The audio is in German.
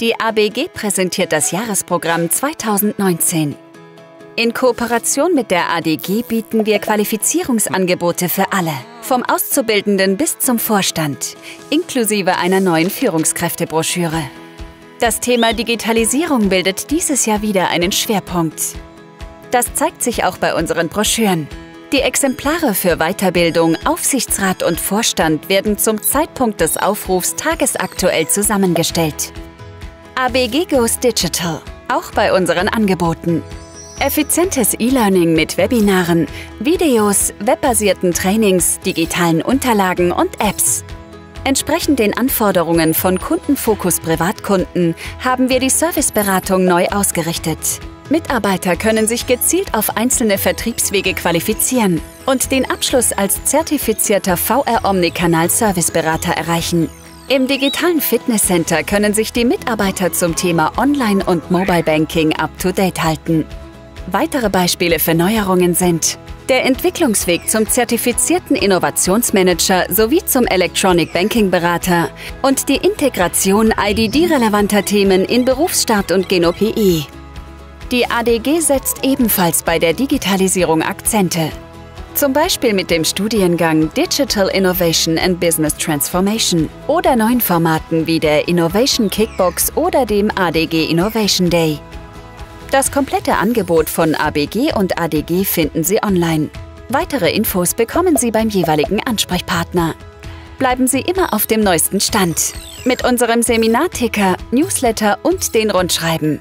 Die ABG präsentiert das Jahresprogramm 2019. In Kooperation mit der ADG bieten wir Qualifizierungsangebote für alle, vom Auszubildenden bis zum Vorstand, inklusive einer neuen Führungskräftebroschüre. Das Thema Digitalisierung bildet dieses Jahr wieder einen Schwerpunkt. Das zeigt sich auch bei unseren Broschüren. Die Exemplare für Weiterbildung, Aufsichtsrat und Vorstand werden zum Zeitpunkt des Aufrufs tagesaktuell zusammengestellt. ABG Goes Digital, auch bei unseren Angeboten. Effizientes E-Learning mit Webinaren, Videos, webbasierten Trainings, digitalen Unterlagen und Apps. Entsprechend den Anforderungen von Kundenfokus Privatkunden haben wir die Serviceberatung neu ausgerichtet. Mitarbeiter können sich gezielt auf einzelne Vertriebswege qualifizieren und den Abschluss als zertifizierter VR Omnikanal Serviceberater erreichen. Im digitalen Fitnesscenter können sich die Mitarbeiter zum Thema Online- und Mobile Banking up-to-date halten. Weitere Beispiele für Neuerungen sind der Entwicklungsweg zum zertifizierten Innovationsmanager sowie zum Electronic Banking Berater und die Integration IDD-relevanter Themen in Berufsstart und GenoPI. Die ADG setzt ebenfalls bei der Digitalisierung Akzente. Zum Beispiel mit dem Studiengang Digital Innovation and Business Transformation oder neuen Formaten wie der Innovation Kickbox oder dem ADG Innovation Day. Das komplette Angebot von ABG und ADG finden Sie online. Weitere Infos bekommen Sie beim jeweiligen Ansprechpartner. Bleiben Sie immer auf dem neuesten Stand mit unserem Seminarticker, Newsletter und den Rundschreiben.